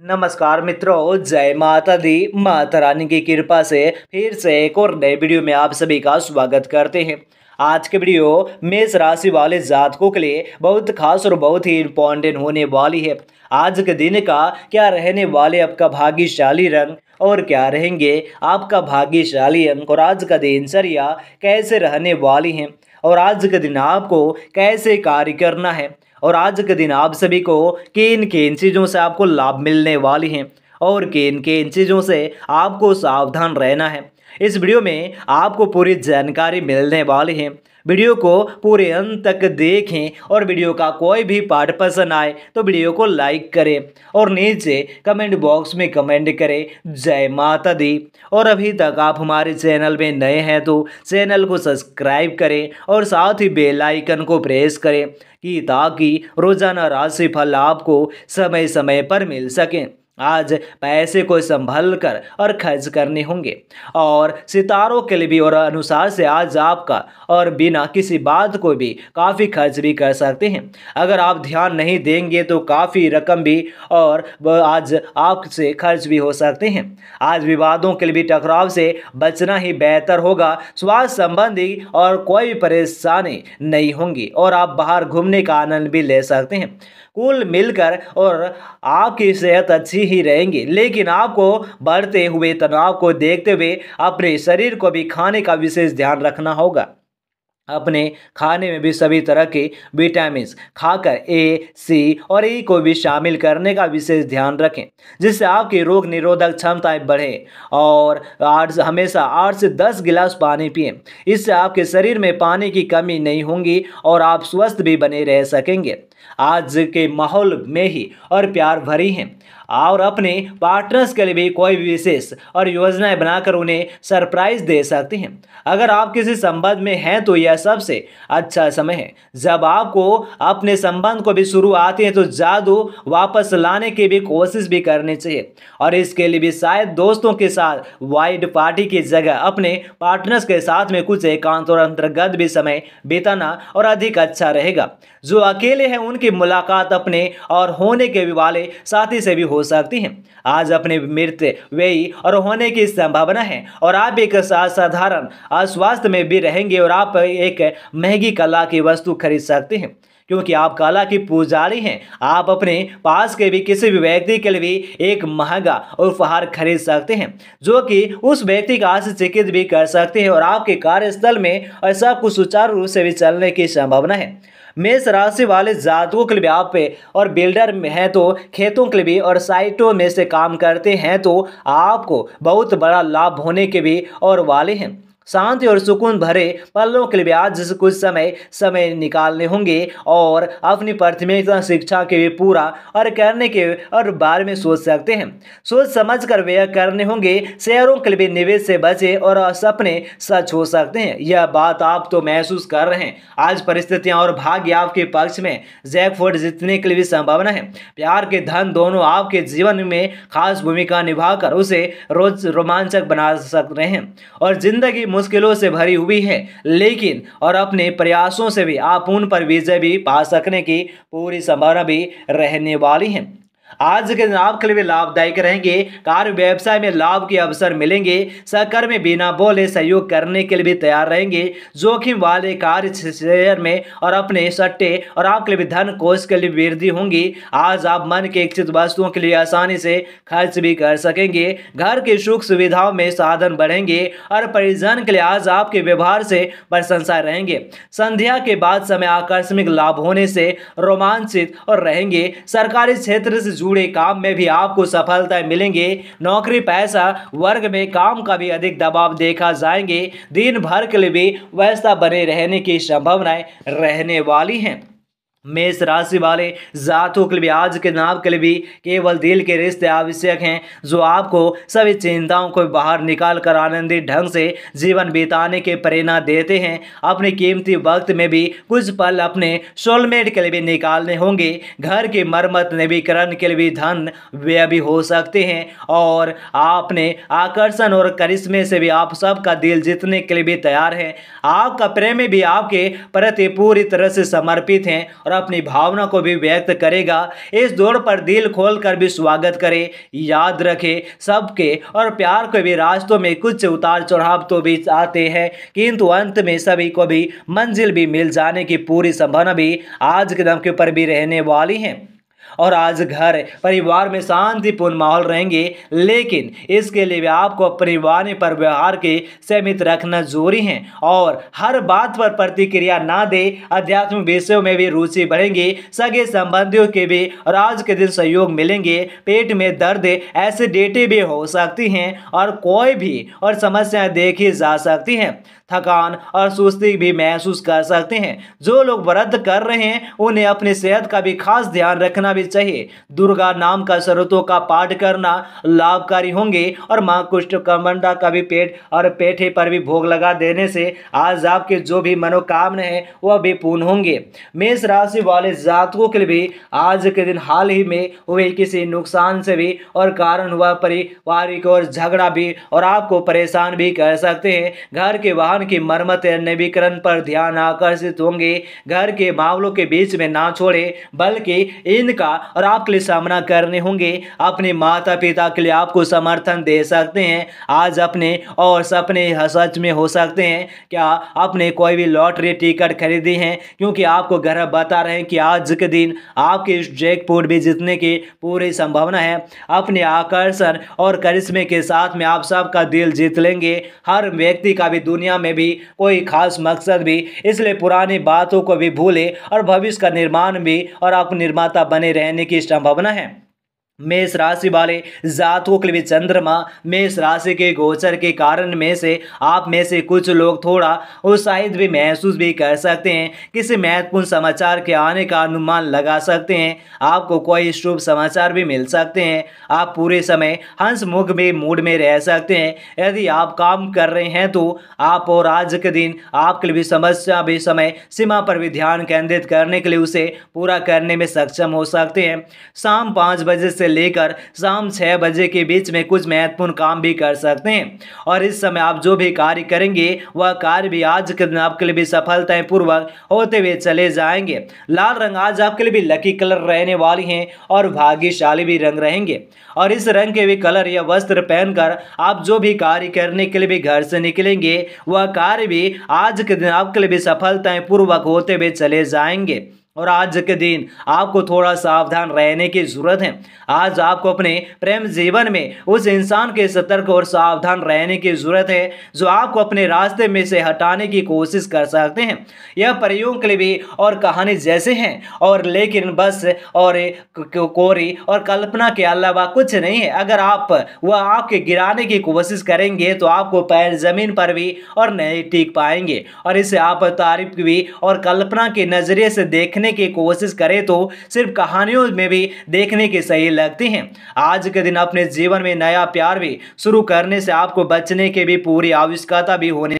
नमस्कार मित्रों, जय माता दी। माता रानी की कृपा से फिर से एक और नए वीडियो में आप सभी का स्वागत करते हैं। आज के वीडियो मेष राशि वाले जातकों के लिए बहुत खास और बहुत ही इम्पोर्टेंट होने वाली है। आज के दिन का क्या रहने वाले आपका भाग्यशाली रंग और क्या रहेंगे आपका भाग्यशाली अंक और आज का दिनचर्या कैसे रहने वाली हैं और आज के दिन आपको कैसे कार्य करना है। और आज के दिन आप सभी को किन किन चीज़ों से आपको लाभ मिलने वाली हैं और किन किन चीज़ों से आपको सावधान रहना है। इस वीडियो में आपको पूरी जानकारी मिलने वाली है। वीडियो को पूरे अंत तक देखें और वीडियो का कोई भी पार्ट पसंद आए तो वीडियो को लाइक करें और नीचे कमेंट बॉक्स में कमेंट करें, जय माता दी। और अभी तक आप हमारे चैनल में नए हैं तो चैनल को सब्सक्राइब करें और साथ ही बेल आइकन को प्रेस करें कि ताकि रोज़ाना राशि फल आपको समय समय पर मिल सकें। आज पैसे को संभल कर और खर्च करने होंगे। और सितारों के लिए भी और अनुसार से आज आपका और बिना किसी बात को भी काफ़ी खर्च भी कर सकते हैं। अगर आप ध्यान नहीं देंगे तो काफ़ी रकम भी और आज आपसे खर्च भी हो सकते हैं। आज विवादों के लिए भी टकराव से बचना ही बेहतर होगा। स्वास्थ्य संबंधी और कोई परेशानी नहीं होंगी और आप बाहर घूमने का आनंद भी ले सकते हैं। कुल मिलकर और आपकी सेहत अच्छी ही रहेंगी। लेकिन आपको बढ़ते हुए, तनाव को देखते हुए अपने शरीर को भी खाने का विशेष ध्यान रखना होगा। अपने खाने में भी सभी तरह के विटामिन खाकर ए, सी और ई को भी शामिल करने का विशेष ध्यान रखें, जिससे आपकी रोग निरोधक क्षमताएँ बढ़े और आठ हमेशा आठ से दस गिलास पानी पिए। इससे आपके शरीर में पानी की कमी नहीं होगी और आप स्वस्थ भी बने रह सकेंगे। आज के माहौल में ही और प्यार भरी हैं। और अपने पार्टनर्स के लिए भी कोई भी विशेष और योजनाएँ बनाकर उन्हें सरप्राइज़ दे सकते हैं। अगर आप किसी संबंध में हैं तो यह सबसे अच्छा समय है। जब आपको अपने संबंध को भी शुरू आते हैं तो जादू वापस लाने की भी कोशिश भी करनी चाहिए। और इसके लिए भी शायद दोस्तों के साथ वाइड पार्टी की जगह अपने पार्टनर्स के साथ में कुछ एकांत और अंतर्गत भी समय बिताना और अधिक अच्छा रहेगा। जो अकेले हैं उनकी मुलाकात अपने और होने के वाले साथी से भी हो सकती हैं। आज अपने मृत्यु व्ययी और होने की संभावना है और आप एक साधारण अस्वास्थ्य में भी रहेंगे और आप एक महँगी कला की वस्तु खरीद सकते हैं। क्योंकि आप कला की पुजारी हैं। आप अपने पास के भी किसी भी व्यक्ति के लिए भी एक महँगा उपहार खरीद सकते हैं, जो कि उस व्यक्ति का आश्चर्यचकित भी कर सकते हैं और आपके कार्यस्थल में ऐसा कुछ सुचारू रूप से भी चलने की संभावना है। मेष राशि वाले जातकों के लिए आप और बिल्डर है तो खेतों के लिए भी और साइटों में से काम करते हैं तो आपको बहुत बड़ा लाभ होने के भी और वाले हैं। शांति और सुकून भरे पलों के लिए आज कुछ समय समय निकालने होंगे और अपनी प्राथमिकता शिक्षा के भी पूरा और करने के और बारे में सोच सकते हैं। सोच समझ कर व्यय करने होंगे शेयरों के लिए निवेश से बचे और सपने सच हो सकते हैं। यह बात आप तो महसूस कर रहे हैं। आज परिस्थितियाँ और भाग्य आपके पक्ष में जैकफोर्ड जीतने के लिए भी संभावना है। प्यार के धन दोनों आपके जीवन में खास भूमिका निभाकर उसे रोज रोमांचक बना सक रहे हैं। और ज़िंदगी मुश्किलों से भरी हुई है, लेकिन और अपने प्रयासों से भी आप उन पर विजय भी पा सकने की पूरी संभावना भी रहने वाली है। आज के दिन आपके लिए लाभदायक रहेंगे। कार्य व्यवसाय में लाभ के अवसर मिलेंगे। सहकर में बिना बोले सहयोग करने के लिए भी तैयार रहेंगे। जोखिम वाले कार्य शेयर में और अपने सट्टे और आपके लिए धन कोष के लिए वृद्धि होंगी। आज आप मन के इच्छित वस्तुओं के लिए आसानी से खर्च भी कर सकेंगे। घर की सुख सुविधाओं में साधन बढ़ेंगे और परिजन के लिए आज आपके व्यवहार से प्रशंसा रहेंगे। संध्या के बाद समय आकस्मिक लाभ होने से रोमांचित और रहेंगे। सरकारी क्षेत्र से जुड़े काम में भी आपको सफलता मिलेंगे। नौकरी, पैसा, वर्ग में काम का भी अधिक दबाव देखा जाएँगे। दिन भर के लिए भी व्यवस्था बने रहने की संभावनाएँ रहने वाली हैं। मेष राशि वाले जातों के लिए आज के नाम के लिए भी केवल दिल के रिश्ते आवश्यक हैं, जो आपको सभी चिंताओं को बाहर निकाल कर आनंदित ढंग से जीवन बिताने के प्रेरणा देते हैं। अपने कीमती वक्त में भी कुछ पल अपने सोलमेट के लिए भी निकालने होंगे। घर की मरम्मत, नवीकरण के लिए भी धन व्यय भी हो सकते हैं, और आपने आकर्षण और करिश्मे से भी आप सबका दिल जीतने के लिए भी तैयार हैं। आपका प्रेमी भी आपके प्रति पूरी तरह से समर्पित हैं और अपनी भावना को भी व्यक्त करेगा। इस दौड़ पर दिल खोल कर भी स्वागत करे, याद रखे, सबके और प्यार को भी रास्तों में कुछ उतार चढ़ाव तो भी आते हैं, किंतु अंत में सभी को भी मंजिल भी मिल जाने की पूरी संभावना भी आज के दम के ऊपर भी रहने वाली है। और आज घर, परिवार में शांतिपूर्ण माहौल रहेंगे। लेकिन इसके लिए भी आपको अपने परिवार पर व्यवहार के सीमित रखना ज़रूरी है और हर बात पर प्रतिक्रिया ना दे। अध्यात्मिक विषयों में भी रुचि बढ़ेंगे, सगे संबंधियों के भी और आज के दिन सहयोग मिलेंगे। पेट में दर्द ऐसे डेटे भी हो सकती हैं और कोई भी और समस्याएँ देखी जा सकती हैं। थकान और सुस्ती भी महसूस कर सकते हैं। जो लोग व्रत कर रहे हैं, उन्हें अपनी सेहत का भी खास ध्यान रखना भी चाहिए। दुर्गा नाम का शरतों का पाठ करना लाभकारी होंगे और माँ कुष्ठ कमंडा का भी पेट और पेठे पर भी भोग लगा देने से आज आपके जो भी मनोकामना है वह भी पूर्ण होंगे। मेष राशि वाले जातकों के लिए भी आज के दिन हाल ही में हुए किसी नुकसान से भी और कारण हुआ पारिवारिक और झगड़ा भी और आपको परेशान भी कर सकते हैं। घर के वाहन की मरम्मत नवीकरण पर ध्यान आकर्षित होंगे। घर के मामलों के बीच में ना छोड़े, बल्कि इनका और आपके लिए सामना करने होंगे। अपने माता पिता के लिए आपको समर्थन दे सकते हैं। आज अपने और सपने सच में हो सकते हैं। क्या आपने कोई भी लॉटरी टिकट खरीदी है? क्योंकि आपको घर बता रहे हैं कि आज के दिन आपके इस जैकपोर्ट भी जीतने की पूरी संभावना है। अपने आकर्षण और करिश्मे के साथ में आप सबका दिल जीत लेंगे। हर व्यक्ति का भी दुनिया में भी कोई खास मकसद भी, इसलिए पुरानी बातों को भी भूलें और भविष्य का निर्माण भी और आप निर्माता बने रहने की संभावना है। मेष राशि वाले जातकों के लिए चंद्रमा, मेष राशि के गोचर के कारण में से आप में से कुछ लोग थोड़ा उत्साहित भी महसूस भी कर सकते हैं। किसी महत्वपूर्ण समाचार के आने का अनुमान लगा सकते हैं। आपको कोई शुभ समाचार भी मिल सकते हैं। आप पूरे समय हंस मुख में मूड में रह सकते हैं। यदि आप काम कर रहे हैं तो आप और आज के दिन आपके लिए भी समस्या भी समय सीमा पर भी ध्यान केंद्रित करने के लिए उसे पूरा करने में सक्षम हो सकते हैं। शाम पाँच बजे से लेकर शाम छः बजे के बीच में कुछ महत्वपूर्ण काम भी कर सकते हैं। और इस समय आप जो भी कार्य करेंगे, वह कार्य भी आज के दिन आपके लिए भी सफलताएँ पूर्वक होते हुए चले जाएँगे। लाल रंग आज आपके लिए भी लकी कलर रहने वाली हैं और भाग्यशाली भी रंग रहेंगे। और इस रंग के भी कलर या वस्त्र पहनकर आप जो भी कार्य करने के लिए भी घर से निकलेंगे, वह कार्य भी आज के दिन आपके लिए भी सफलताएँ पूर्वक होते हुए चले जाएँगे। और आज के दिन आपको थोड़ा सावधान रहने की ज़रूरत है। आज आपको अपने प्रेम जीवन में उस इंसान के सतर्क और सावधान रहने की ज़रूरत है, जो आपको अपने रास्ते में से हटाने की कोशिश कर सकते हैं। यह परियों के लिए भी और कहानी जैसे हैं, और लेकिन बस और कोरी और कल्पना के अलावा कुछ नहीं है। अगर आप वह आपके गिराने की कोशिश करेंगे तो आपको पैर ज़मीन पर भी और नहीं टीक पाएँगे, और इसे आप तारीफ़ भी और कल्पना के नज़रिए से देखने देखने की कोशिश करें तो सिर्फ़ कहानियों में भी देखने के सही लगती हैं। आज के दिन अपने जीवन में नया प्यार भी शुरू करने से आपको बचने के भी पूरी आवश्यकता भी होने